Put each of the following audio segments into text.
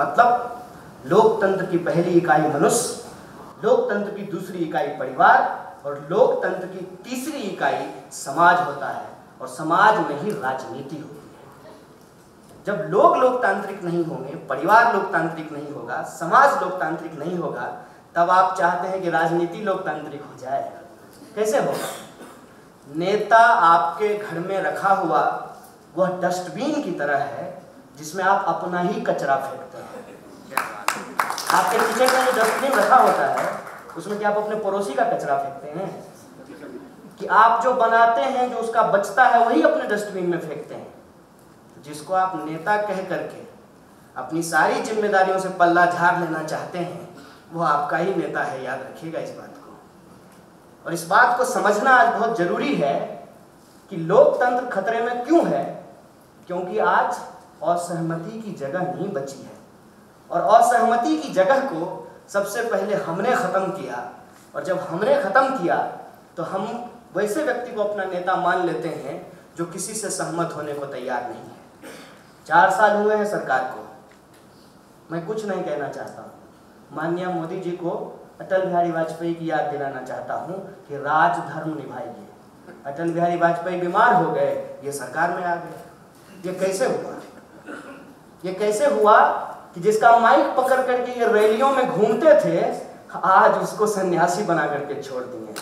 मतलब लोकतंत्र की पहली इकाई मनुष्य, लोकतंत्र की दूसरी इकाई परिवार और लोकतंत्र की तीसरी इकाई समाज होता है और समाज में ही राजनीति होती है। जब लोग लोकतांत्रिक नहीं होंगे, परिवार लोकतांत्रिक नहीं होगा, समाज लोकतांत्रिक नहीं होगा, तब आप चाहते हैं कि राजनीति लोकतांत्रिक हो जाए। कैसे होगा? नेता आपके घर में रखा हुआ, वह डस्टबिन की तरह है जिसमें आप अपना ही कचरा फेंकते हैं। आपके पीछे का जो डस्टबिन रखा होता है, उसमें क्या आप अपने पड़ोसी का कचरा फेंकते हैं? कि आप जो बनाते हैं, जो उसका बचता है, वही अपने डस्टबिन में फेंकते हैं। जिसको आप नेता कह करके अपनी सारी जिम्मेदारियों से पल्ला झाड़ लेना चाहते हैं, वो आपका ही नेता है। याद रखिएगा इस बात को। और इस बात को समझना आज बहुत ज़रूरी है कि लोकतंत्र खतरे में क्यों है? क्योंकि आज असहमति की जगह नहीं बची है। और असहमति की जगह को सबसे पहले हमने खत्म किया। और जब हमने खत्म किया तो हम वैसे व्यक्ति को अपना नेता मान लेते हैं, जो किसी से सहमत होने को तैयार नहीं है। चार साल हुए हैं सरकार को। मैं कुछ नहीं कहना चाहता। हूँ माननीय मोदी जी को अटल बिहारी वाजपेयी की याद दिलाना चाहता हूँ कि राजधर्म निभाइए। अटल बिहारी वाजपेयी बीमार हो गए, ये सरकार में आ गए। ये कैसे हुआ? ये कैसे हुआ कि जिसका माइक पकड़ करके ये रैलियों में घूमते थे, आज उसको सन्यासी बना करके छोड़ दिए।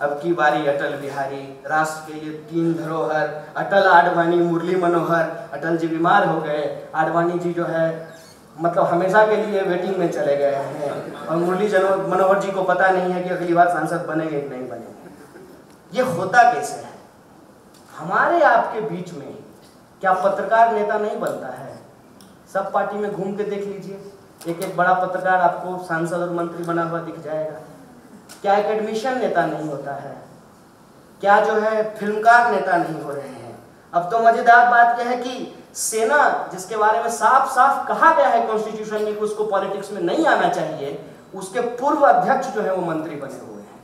अब की बारी अटल बिहारी, राष्ट्र के ये तीन धरोहर, अटल आडवाणी, मुरली मनोहर, अटल जी बीमार हो गए। आडवाणी जी जो है मतलब हमेशा के लिए वेटिंग में चले गए हैं। और मुरली मनोहर जी को पता नहीं है कि अगली बार सांसद बनेंगे कि नहीं बनेंगे। ये होता कैसे है? हमारे आपके बीच में क्या पत्रकार नेता नहीं बनता है? सब पार्टी में घूम के देख लीजिए। एक एक बड़ा पत्रकार आपको सांसद और मंत्री बना हुआ दिख जाएगा। क्या एक एडमिशन नेता नहीं होता है? क्या जो है फिल्मकार नेता नहीं हो रहे हैं? अब तो मज़ेदार बात यह है कि सेना, जिसके बारे में साफ़ साफ़ कहा गया है कॉन्स्टिट्यूशन में कि उसको पॉलिटिक्स में नहीं आना चाहिए, उसके पूर्व अध्यक्ष जो है वो मंत्री बने हुए हैं।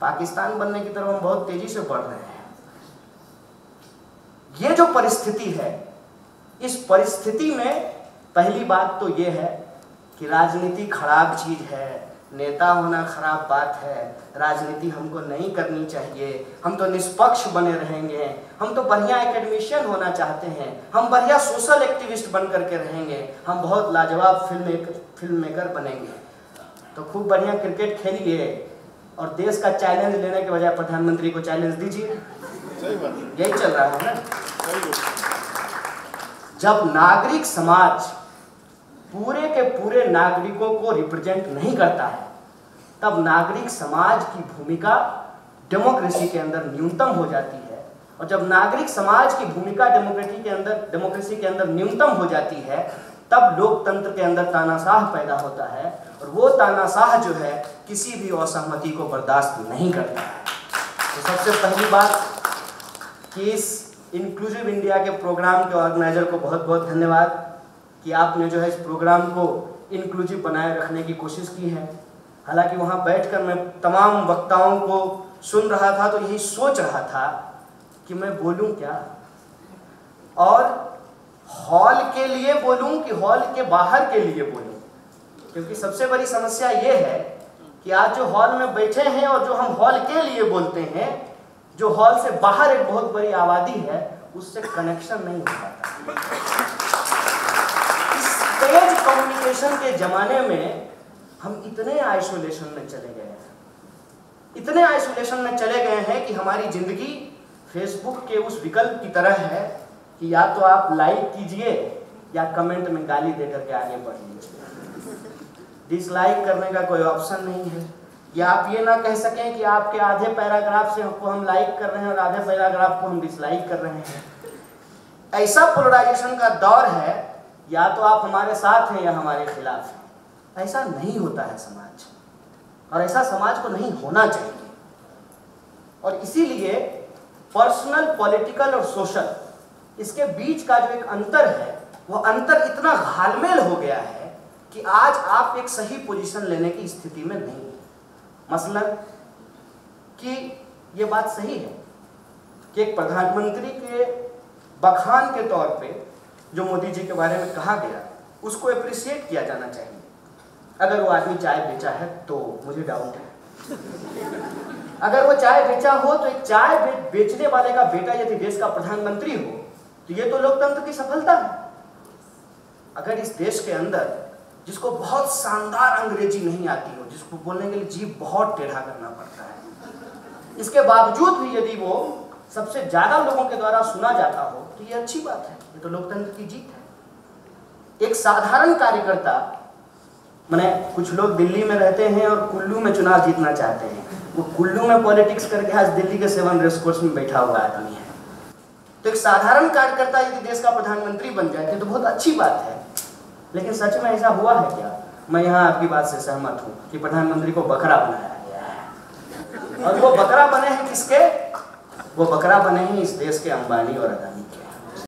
पाकिस्तान बनने की तरफ़ हम बहुत तेज़ी से बढ़ रहे हैं। ये जो परिस्थिति है, इस परिस्थिति में पहली बात तो ये है कि राजनीति खराब चीज़ है नेता होना खराब बात है राजनीति हमको नहीं करनी चाहिए हम तो निष्पक्ष बने रहेंगे हम तो बढ़िया एकेडमिशियन होना चाहते हैं हम बढ़िया सोशल एक्टिविस्ट बन करके रहेंगे हम बहुत लाजवाब फ़िल्म फ़िल्म मेकर बनेंगे। तो खूब बढ़िया क्रिकेट खेलिए और देश का चैलेंज लेने के बजाय प्रधानमंत्री को चैलेंज दीजिए। यही चल रहा है ना? जब नागरिक समाज पूरे के पूरे नागरिकों को रिप्रेजेंट नहीं करता है। तब नागरिक समाज की भूमिका डेमोक्रेसी के अंदर न्यूनतम हो जाती है और जब नागरिक समाज की भूमिका डेमोक्रेसी के अंदर डेमोक्रेसी के अंदर न्यूनतम हो जाती है, तब लोकतंत्र के अंदर तानाशाह पैदा होता है और वो तानाशाह जो है किसी भी असहमति को बर्दाश्त नहीं करता है। तो सबसे पहली बात कि इस इंक्लूसिव इंडिया के प्रोग्राम के ऑर्गेनाइजर को बहुत बहुत धन्यवाद। कि आपने जो है इस प्रोग्राम को इंक्लूसिव बनाए रखने की कोशिश की है। हालाँकि वहाँ बैठकर मैं तमाम वक्ताओं को सुन रहा था तो यही सोच रहा था कि मैं बोलूँ क्या? और हॉल के लिए बोलूँ कि हॉल के बाहर के लिए बोलूँ? क्योंकि सबसे बड़ी समस्या ये है कि आज जो हॉल में बैठे हैं और जो हम हॉल के लिए बोलते हैं, जो हॉल से बाहर एक बहुत बड़ी आबादी है, उससे कनेक्शन नहीं हो पाता। तेज कम्युनिकेशन के जमाने में हम इतने आइसोलेशन में चले गए हैं। इतने आइसोलेशन में चले गए हैं कि हमारी ज़िंदगी फेसबुक के उस विकल्प की तरह है कि या तो आप लाइक कीजिए या कमेंट में गाली देकर के आगे बढ़ लीजिए। डिसलाइक करने का कोई ऑप्शन नहीं है। या आप ये ना कह सकें कि आपके आधे पैराग्राफ से को हम लाइक कर रहे हैं और आधे पैराग्राफ को हम डिसलाइक कर रहे हैं। ऐसा पोलराइजेशन का दौर है या तो आप हमारे साथ हैं या हमारे खिलाफ हैं। ऐसा नहीं होता है समाज। और ऐसा समाज को नहीं होना चाहिए। और इसीलिए पर्सनल, पॉलिटिकल और सोशल इसके बीच का जो एक अंतर है, वो अंतर इतना घालमेल हो गया है कि आज आप एक सही पोजीशन लेने की स्थिति में नहीं है। मसलन कि ये बात सही है कि एक प्रधानमंत्री के बखान के तौर पे जो मोदी जी के बारे में कहा गया, उसको अप्रिशिएट किया जाना चाहिए। अगर वो आदमी चाय बेचा है तो मुझे डाउट है। अगर वो चाय बेचा हो तो एक चाय बेचने वाले का बेटा यदि देश का प्रधानमंत्री हो तो ये तो लोकतंत्र की सफलता है। अगर इस देश के अंदर, जिसको बहुत शानदार अंग्रेज़ी नहीं आती हो, जिसको बोलने के लिए जीव बहुत टेढ़ा करना पड़ता है, इसके बावजूद भी यदि वो सबसे ज़्यादा लोगों के द्वारा सुना जाता हो तो ये अच्छी बात है। ये तो लोकतंत्र की जीत है। एक साधारण कार्यकर्ता, मैंने कुछ लोग दिल्ली में रहते हैं और कुल्लू में चुनाव जीतना चाहते हैं। वो कुल्लू में पॉलिटिक्स करके आज दिल्ली के सेवन रेस कोर्स में बैठा हुआ आदमी है। तो एक साधारण कार्यकर्ता यदि देश का प्रधानमंत्री बन जाए तो बहुत अच्छी बात है। लेकिन सच में ऐसा हुआ है क्या? मैं यहाँ आपकी बात से सहमत हूँ कि प्रधानमंत्री को बकरा बनाया गया है। और वो बकरा बने हैं किसके? वो बकरा बने ही इस देश के अंबानी और अदानी के।